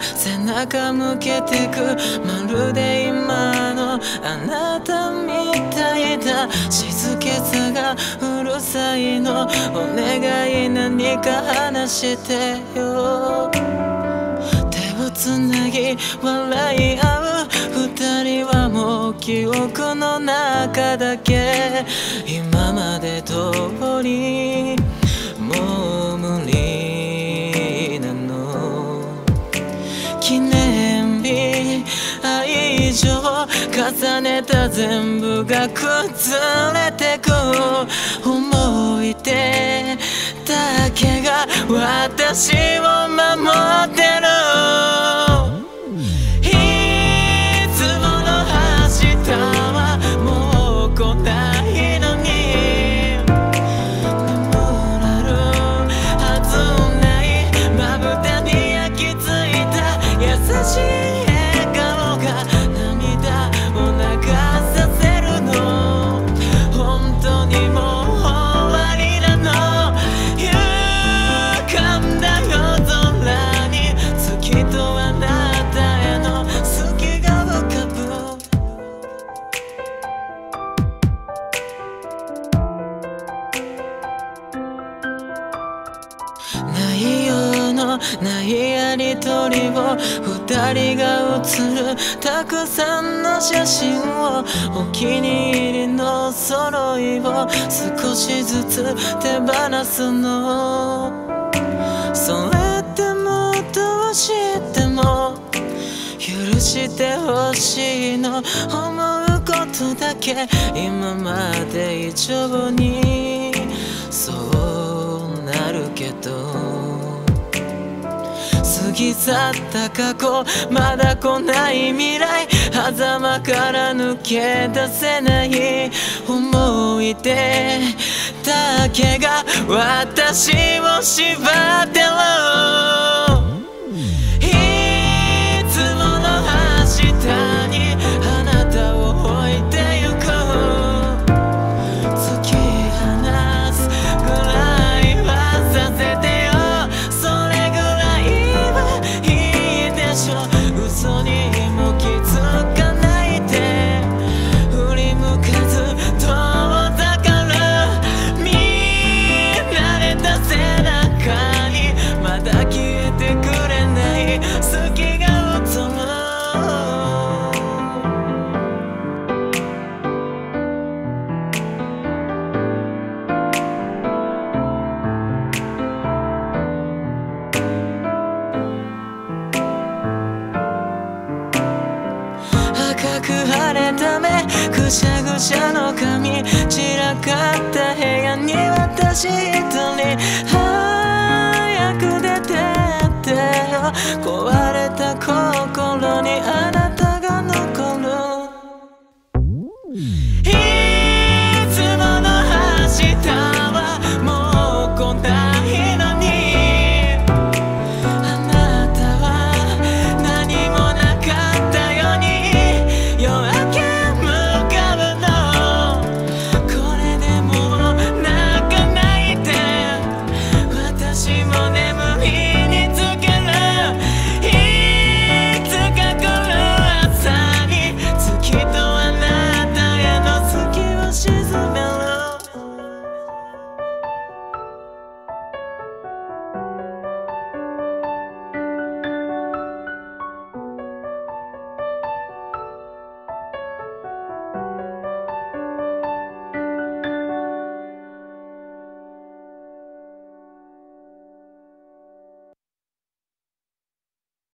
背中向けてくまるで今のあなたみたいだ静けさがうるさいのお願い何か話してよ。手をつなぎ笑い合う二人はもう記憶の中だけ。今まで通り重ねた全部が崩れてく思い出だけが私はないやりとりを二人が写るたくさんの写真をお気に入りの揃いを少しずつ手放すの。それでもどうしても許してほしいの。思うことだけ今まで以上に。そうなるけど。ぎ去った過去。まだ来ない未来。狭間から抜け出せない。思い出だけが私を縛ってるぐしゃぐしゃの髪散らかった部屋に私一人早く出てってよ。怖 see